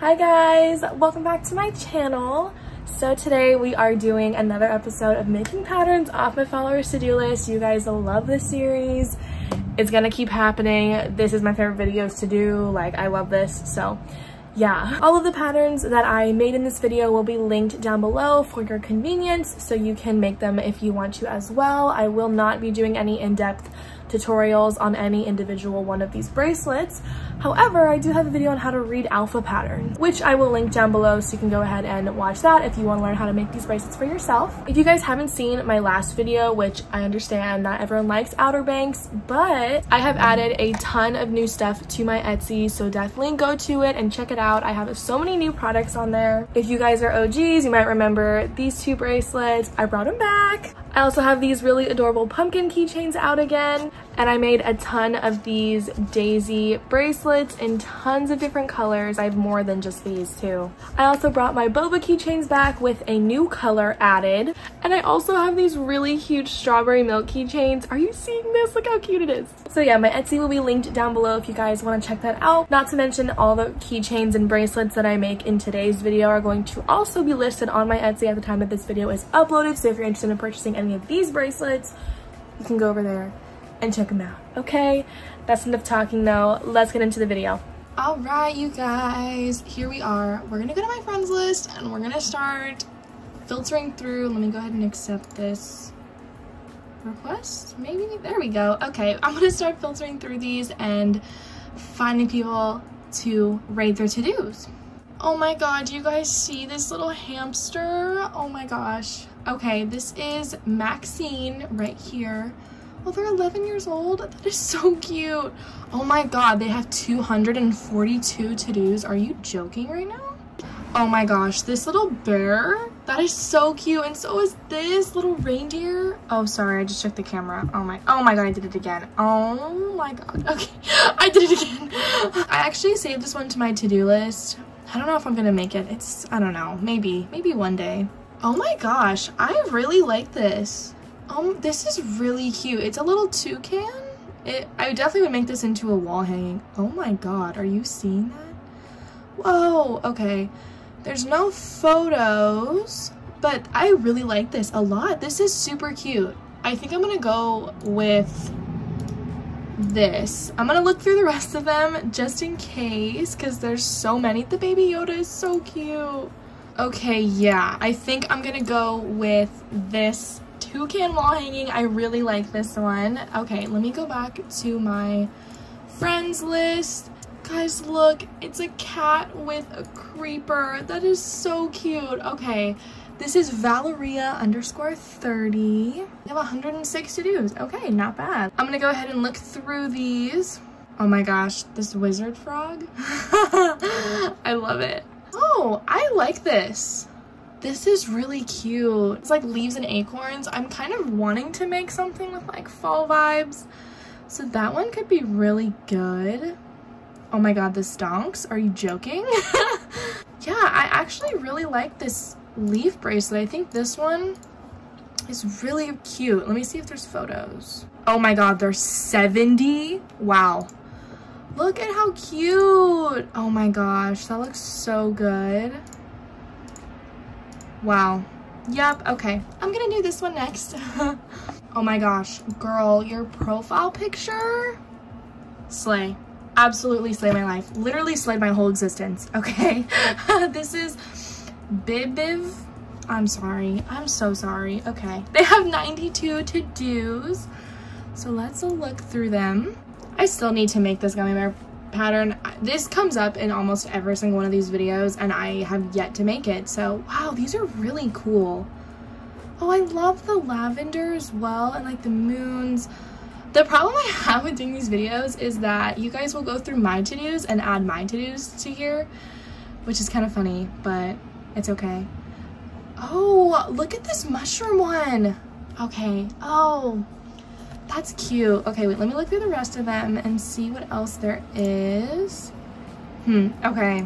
Hi guys, welcome back to my channel. So today we are doing another episode of making patterns off my followers to-do list. You guys love this series. It's gonna keep happening. This is my favorite videos to do. Like I love this. So yeah, all of the patterns that I made in this video will be linked down below for your convenience so you can make them if you want to as well. I will not be doing any in-depth tutorials on any individual one of these bracelets. However, I do have a video on how to read alpha patterns, which I will link down below so you can go ahead and watch that if you want to learn how to make these bracelets for yourself. If you guys haven't seen my last video, which I understand not everyone likes Outer Banks, but I have added a ton of new stuff to my Etsy, so definitely go to it and check it out. I have so many new products on there. If you guys are OGs, you might remember these two bracelets. I brought them back. I also have these really adorable pumpkin keychains out again and I made a ton of these daisy bracelets in tons of different colors. I have more than just these too. I also brought my boba keychains back with a new color added and I also have these really huge strawberry milk keychains. Are you seeing this? Look how cute it is. So yeah, my Etsy will be linked down below if you guys want to check that out. Not to mention all the keychains and bracelets that I make in today's video are going to also be listed on my Etsy at the time that this video is uploaded. So if you're interested in purchasing any of these bracelets, you can go over there and check them out, okay? That's enough talking though. Let's get into the video. All right, you guys, here we are. We're gonna go to my friends list and we're gonna start filtering through. Let me go ahead and accept this request, maybe? There we go. Okay, I'm gonna start filtering through these and finding people to rate their to-dos. Oh my god, do you guys see this little hamster? Oh my gosh. Okay, this is Maxine right here. Oh, they're 11 years old? That is so cute. Oh my god, they have 242 to-dos. Are you joking right now? Oh my gosh, this little bear, that is so cute. And so is this little reindeer. Oh, sorry, I just checked the camera. Oh my, oh my god, I did it again. Oh my god, okay, I did it again. I actually saved this one to my to-do list. I don't know if I'm gonna make it. It's, I don't know, maybe, maybe one day. Oh my gosh, I really like this. Um, this is really cute. It's a little toucan. It, I definitely would make this into a wall hanging. Oh my god, are you seeing that? Whoa, okay. There's no photos, but I really like this a lot. This is super cute. I think I'm gonna go with this. I'm gonna look through the rest of them just in case because there's so many. The baby Yoda is so cute. Okay, yeah, I think I'm gonna go with this toucan wall hanging. I really like this one. Okay, let me go back to my friends list. Guys, look, it's a cat with a creeper. That is so cute. Okay, this is Valeria underscore 30. We have 106 to-dos. Okay, not bad. I'm gonna go ahead and look through these. Oh my gosh, this wizard frog. I love it. Oh, I like this. This is really cute. It's like leaves and acorns. I'm kind of wanting to make something with like fall vibes. So that one could be really good. Oh my god, the stonks? Are you joking? yeah, I actually really like this leaf bracelet. I think this one is really cute. Let me see if there's photos. Oh my god, they're 70? Wow. Look at how cute. Oh my gosh, that looks so good. Wow. Yep, okay. I'm gonna do this one next. oh my gosh, girl, your profile picture? Slay. Absolutely slay my life. Literally slayed my whole existence, okay? this is Bibiv. I'm sorry. I'm so sorry. Okay. They have 92 to-dos. So let's look through them. I still need to make this gummy bear pattern. This comes up in almost every single one of these videos and I have yet to make it. So wow, these are really cool. Oh, I love the lavender as well and like the moons. The problem I have with doing these videos is that you guys will go through my to-dos and add my to-dos to here, which is kind of funny, but it's okay. Oh, look at this mushroom one. Okay. Oh, that's cute. Okay, wait, let me look through the rest of them and see what else there is. Hmm, okay.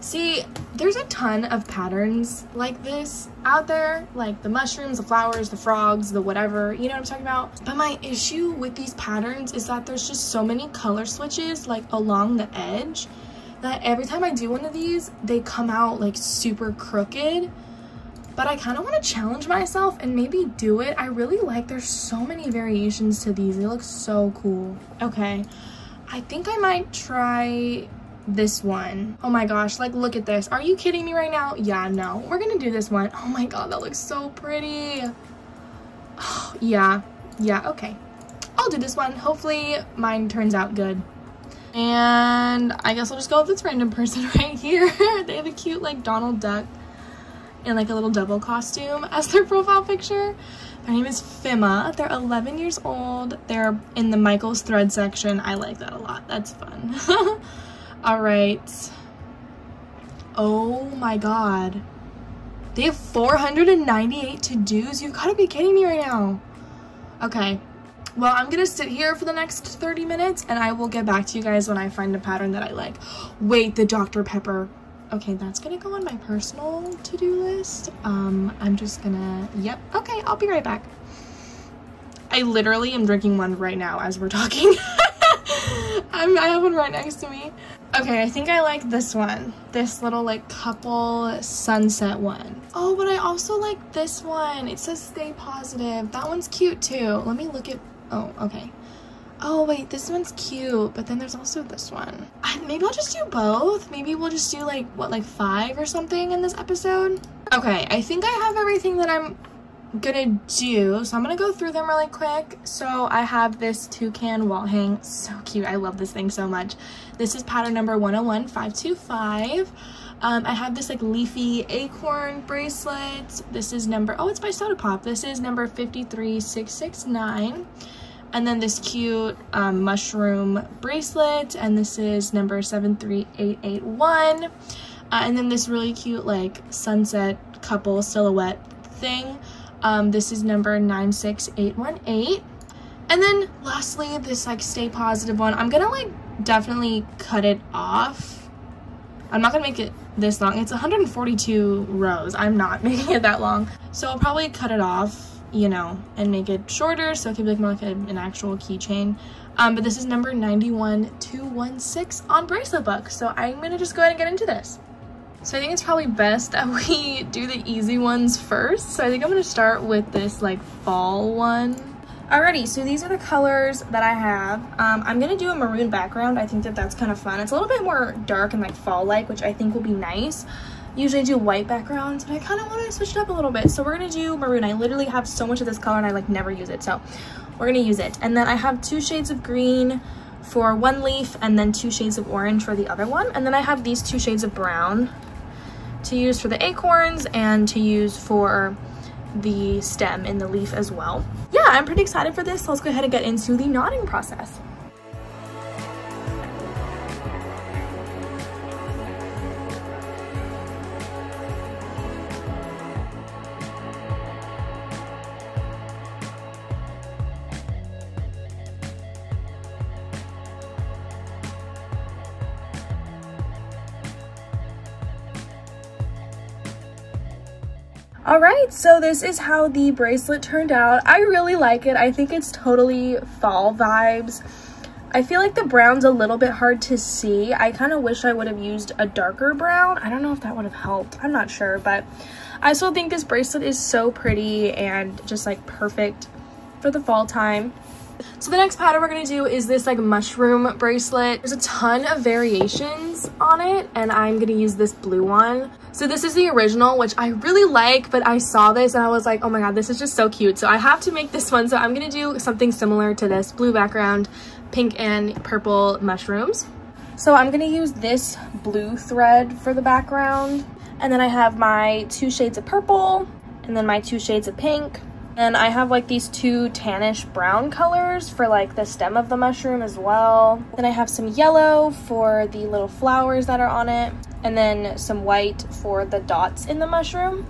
See, there's a ton of patterns like this out there, like the mushrooms, the flowers, the frogs, the whatever, you know what I'm talking about? But my issue with these patterns is that there's just so many color switches like along the edge that every time I do one of these, they come out like super crooked. But I kind of want to challenge myself and maybe do it. I really like, there's so many variations to these. They look so cool. Okay, I think I might try this one. Oh my gosh, like look at this. Are you kidding me right now? Yeah, no, we're gonna do this one. Oh my God, that looks so pretty. Oh, yeah, yeah, okay. I'll do this one. Hopefully mine turns out good. And I guess I'll just go with this random person right here. they have a cute like Donald Duck in like a little devil costume as their profile picture. Their name is Fima. They're 11 years old. They're in the Michael's thread section. I like that a lot. That's fun. All right. Oh my God. They have 498 to-dos. You've got to be kidding me right now. Okay. Well, I'm going to sit here for the next 30 minutes and I will get back to you guys when I find a pattern that I like. Wait, the Dr. Pepper. Okay, that's to go on my personal to-do list. Um, I'm just to, yep. Okay, I'll be right back. I literally am drinking one right now as we're talking. I'm, I have one right next to me. Okay, I think I like this one. This little like couple sunset one. Oh, but I also like this one. It says stay positive. That one's cute too. Let me look at Oh, okay. Oh, wait, this one's cute, but then there's also this one. I, maybe I'll just do both. Maybe we'll just do like, what, like five or something in this episode? Okay, I think I have everything that I'm gonna do. So I'm gonna go through them really quick. So I have this toucan wall hang. So cute. I love this thing so much. This is pattern number 101525. Um, I have this like leafy acorn bracelet. This is number, oh, it's by Soda Pop. This is number 53669. And then this cute um, mushroom bracelet. And this is number 73881. Uh, and then this really cute like sunset couple silhouette thing. Um, this is number 96818. And then lastly, this like stay positive one. I'm gonna like definitely cut it off. I'm not gonna make it this long. It's 142 rows. I'm not making it that long. So I'll probably cut it off, you know, and make it shorter so it can be like more like a, an actual keychain. Um, but this is number 91216 on Bracelet Book. So I'm gonna just go ahead and get into this. So I think it's probably best that we do the easy ones first. So I think I'm gonna start with this like fall one. Alrighty, so these are the colors that I have. Um, I'm gonna do a maroon background. I think that that's kind of fun. It's a little bit more dark and like fall-like, which I think will be nice. Usually do white backgrounds, but I kind of want to switch it up a little bit. So we're gonna do maroon. I literally have so much of this color and I like never use it. So we're gonna use it. And then I have two shades of green for one leaf and then two shades of orange for the other one. And then I have these two shades of brown to use for the acorns and to use for the stem in the leaf as well. Yeah, I'm pretty excited for this. So let's go ahead and get into the knotting process. All right, so this is how the bracelet turned out. I really like it. I think it's totally fall vibes. I feel like the brown's a little bit hard to see. I kind of wish I would have used a darker brown. I don't know if that would have helped. I'm not sure, but I still think this bracelet is so pretty and just like perfect for the fall time. So the next pattern we're gonna do is this like mushroom bracelet. There's a ton of variations on it and I'm gonna use this blue one. So this is the original, which I really like, but I saw this and I was like, oh my god, this is just so cute. So I have to make this one. So I'm gonna do something similar to this blue background, pink and purple mushrooms. So I'm gonna use this blue thread for the background. And then I have my two shades of purple and then my two shades of pink and I have like these two tannish brown colors for like the stem of the mushroom as well. Then I have some yellow for the little flowers that are on it. And then some white for the dots in the mushroom.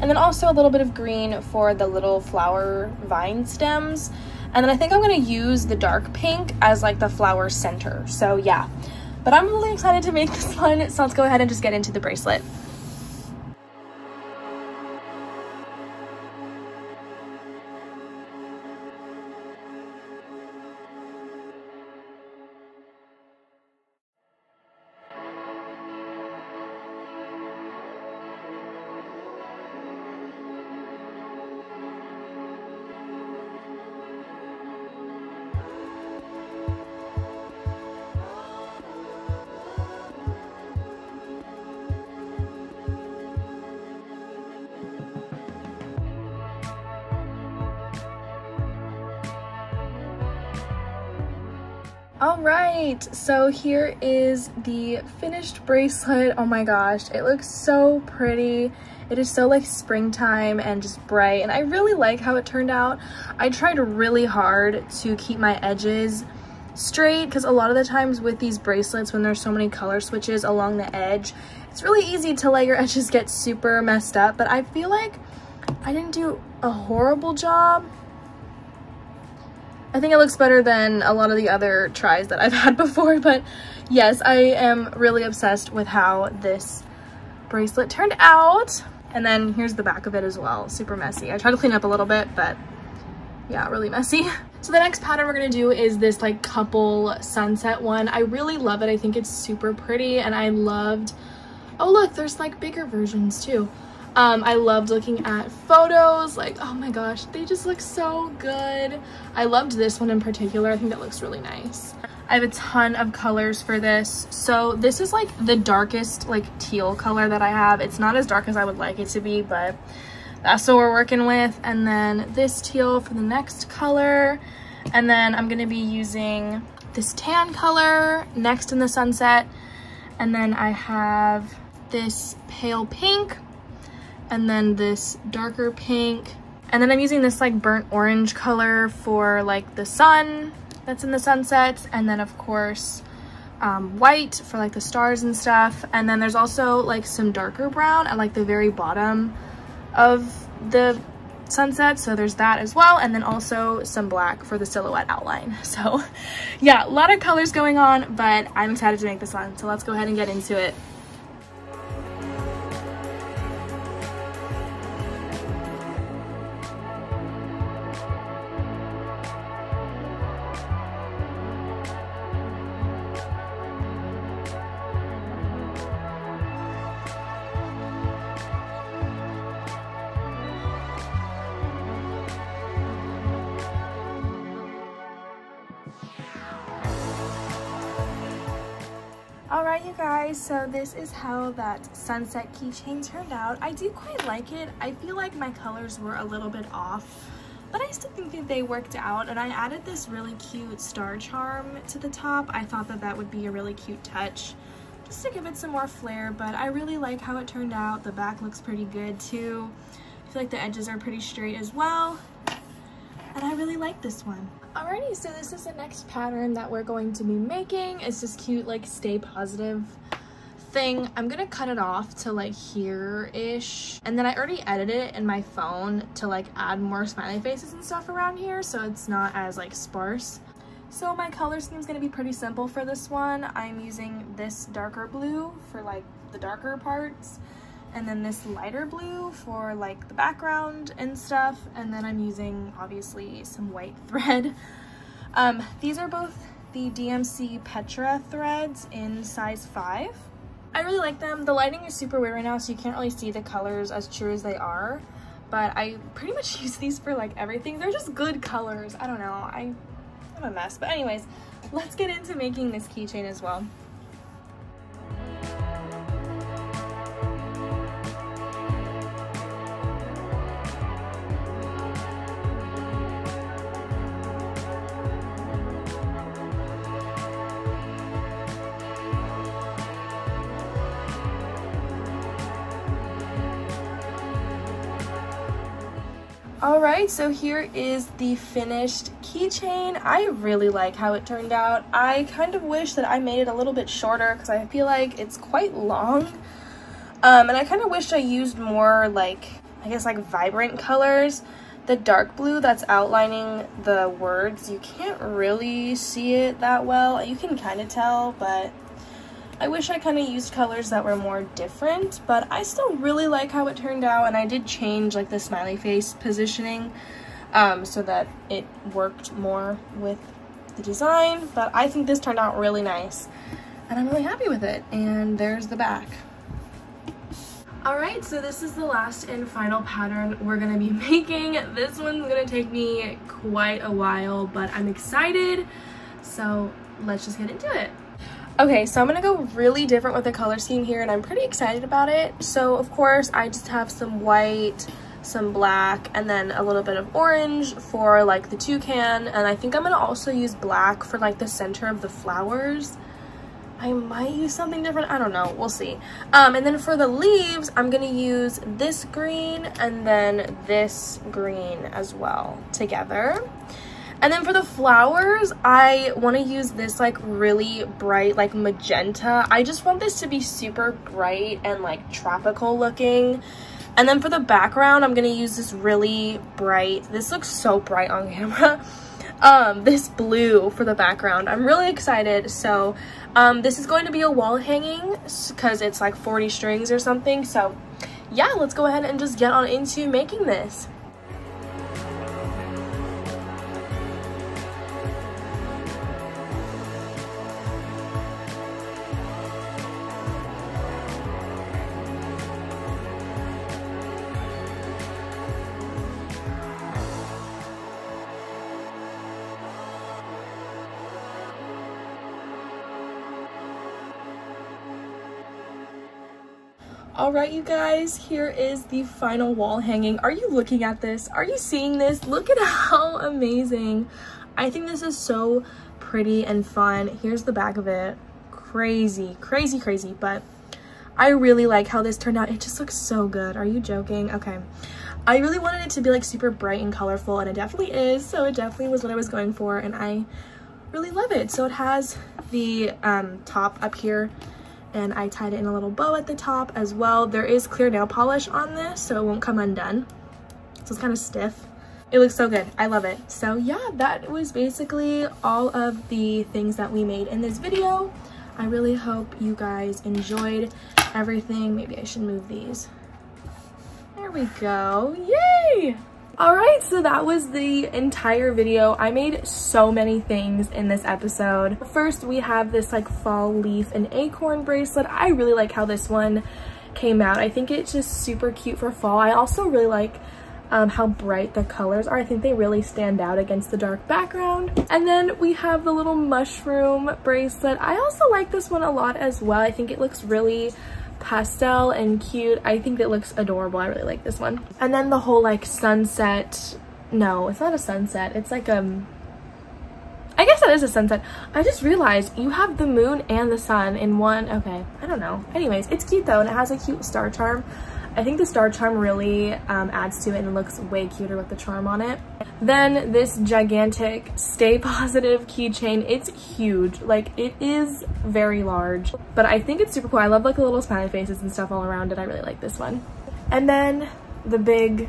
And then also a little bit of green for the little flower vine stems. And then I think I'm gonna use the dark pink as like the flower center. So yeah, but I'm really excited to make this one. So let's go ahead and just get into the bracelet. All right, so here is the finished bracelet. Oh my gosh, it looks so pretty. It is so like springtime and just bright and I really like how it turned out. I tried really hard to keep my edges straight because a lot of the times with these bracelets when there's so many color switches along the edge it's really easy to let your edges get super messed up but I feel like I didn't do a horrible job I think it looks better than a lot of the other tries that I've had before, but yes, I am really obsessed with how this bracelet turned out. And then here's the back of it as well, super messy. I tried to clean up a little bit, but yeah, really messy. So the next pattern we're gonna do is this like couple sunset one. I really love it. I think it's super pretty and I loved, oh look, there's like bigger versions too. Um, I loved looking at photos, like, oh my gosh, they just look so good. I loved this one in particular. I think that looks really nice. I have a ton of colors for this. So this is like the darkest like teal color that I have. It's not as dark as I would like it to be, but that's what we're working with. And then this teal for the next color. And then I'm gonna be using this tan color next in the sunset. And then I have this pale pink and then this darker pink. And then I'm using this like burnt orange color for like the sun that's in the sunset. And then of course, um, white for like the stars and stuff. And then there's also like some darker brown at like the very bottom of the sunset. So there's that as well. And then also some black for the silhouette outline. So yeah, a lot of colors going on, but I'm excited to make this one. So let's go ahead and get into it. This is how that sunset keychain turned out. I do quite like it. I feel like my colors were a little bit off, but I still think that they worked out. And I added this really cute star charm to the top. I thought that that would be a really cute touch just to give it some more flair, but I really like how it turned out. The back looks pretty good too. I feel like the edges are pretty straight as well. And I really like this one. Alrighty, so this is the next pattern that we're going to be making. It's this cute, like, stay positive thing. I'm gonna cut it off to like here-ish. And then I already edited it in my phone to like add more smiley faces and stuff around here so it's not as like sparse. So my color scheme is gonna be pretty simple for this one. I'm using this darker blue for like the darker parts and then this lighter blue for like the background and stuff and then I'm using obviously some white thread um, these are both the DMC Petra threads in size 5 I really like them. The lighting is super weird right now so you can't really see the colors as true as they are. But I pretty much use these for like everything. They're just good colors. I don't know. I, I'm a mess. But anyways let's get into making this keychain as well All right, so here is the finished keychain. I really like how it turned out. I kind of wish that I made it a little bit shorter because I feel like it's quite long. Um, and I kind of wish I used more like, I guess like vibrant colors. The dark blue that's outlining the words, you can't really see it that well. You can kind of tell, but I wish I kind of used colors that were more different, but I still really like how it turned out, and I did change like the smiley face positioning um, so that it worked more with the design, but I think this turned out really nice, and I'm really happy with it, and there's the back. Alright, so this is the last and final pattern we're going to be making. This one's going to take me quite a while, but I'm excited, so let's just get into it. Okay, so I'm gonna go really different with the color scheme here and I'm pretty excited about it. So of course I just have some white some black and then a little bit of orange for like the toucan. And I think I'm gonna also use black for like the center of the flowers. I might use something different I don't know we'll see. Um, and then for the leaves I'm gonna use this green and then this green as well together and then for the flowers, I want to use this like really bright like magenta. I just want this to be super bright and like tropical looking. And then for the background, I'm going to use this really bright, this looks so bright on camera, um, this blue for the background. I'm really excited. So um, this is going to be a wall hanging because it's like 40 strings or something. So yeah, let's go ahead and just get on into making this. All right you guys here is the final wall hanging. Are you looking at this? Are you seeing this? Look at how amazing. I think this is so pretty and fun. Here's the back of it. Crazy crazy crazy but i really like how this turned out. It just looks so good. Are you joking? Okay. I really wanted it to be like super bright and colorful and it definitely is so it definitely was what i was going for and i really love it. So it has the um, top up here and I tied it in a little bow at the top as well. There is clear nail polish on this, so it won't come undone. So it's kind of stiff. It looks so good. I love it. So yeah, that was basically all of the things that we made in this video. I really hope you guys enjoyed everything. Maybe I should move these. There we go. Yay! All right, so that was the entire video. I made so many things in this episode. First, we have this like fall leaf and acorn bracelet. I really like how this one came out. I think it's just super cute for fall. I also really like um, how bright the colors are. I think they really stand out against the dark background. And then we have the little mushroom bracelet. I also like this one a lot as well. I think it looks really pastel and cute. I think it looks adorable. I really like this one. And then the whole like sunset, no, it's not a sunset. It's like um, I guess that is a sunset. I just realized you have the moon and the sun in one. Okay, I don't know. Anyways, it's cute though and it has a cute star charm. I think the star charm really um, adds to it and looks way cuter with the charm on it. Then this gigantic Stay Positive keychain. It's huge. Like, it is very large. But I think it's super cool. I love like the little smiley faces and stuff all around it. I really like this one. And then the big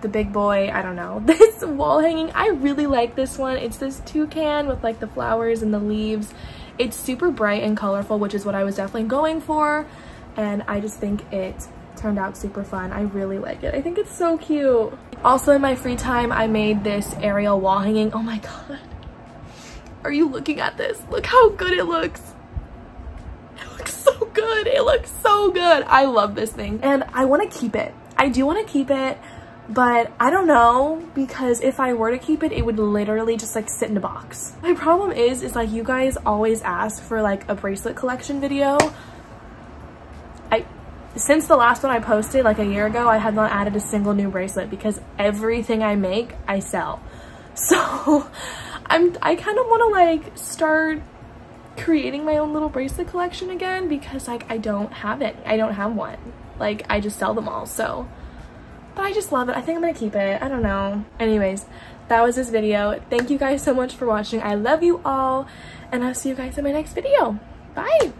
the big boy, I don't know, this wall hanging. I really like this one. It's this toucan with like the flowers and the leaves. It's super bright and colorful, which is what I was definitely going for. And I just think it turned out super fun. I really like it. I think it's so cute. Also in my free time, I made this aerial wall hanging. Oh my god. Are you looking at this? Look how good it looks. It looks so good. It looks so good. I love this thing. And I want to keep it. I do want to keep it, but I don't know because if I were to keep it, it would literally just like sit in a box. My problem is, is like you guys always ask for like a bracelet collection video since the last one I posted like a year ago, I have not added a single new bracelet because everything I make, I sell. So I'm, I kind of want to like start creating my own little bracelet collection again because like I don't have it. I don't have one. Like I just sell them all. So, but I just love it. I think I'm going to keep it. I don't know. Anyways, that was this video. Thank you guys so much for watching. I love you all and I'll see you guys in my next video. Bye.